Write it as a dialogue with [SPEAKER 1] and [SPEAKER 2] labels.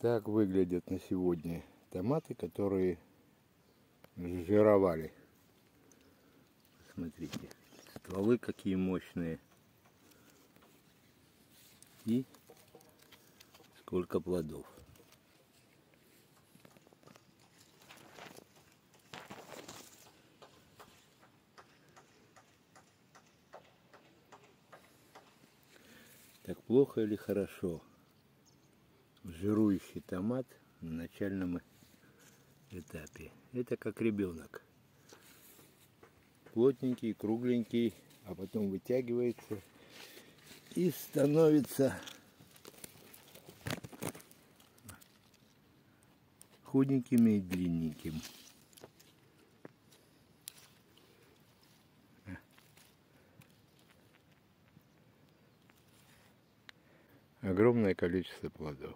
[SPEAKER 1] Так выглядят на сегодня томаты, которые жировали. Смотрите, стволы какие мощные. И сколько плодов. Так плохо или хорошо? Жирующий томат на начальном этапе. Это как ребенок. Плотненький, кругленький, а потом вытягивается и становится худеньким и длинненьким. Огромное количество плодов.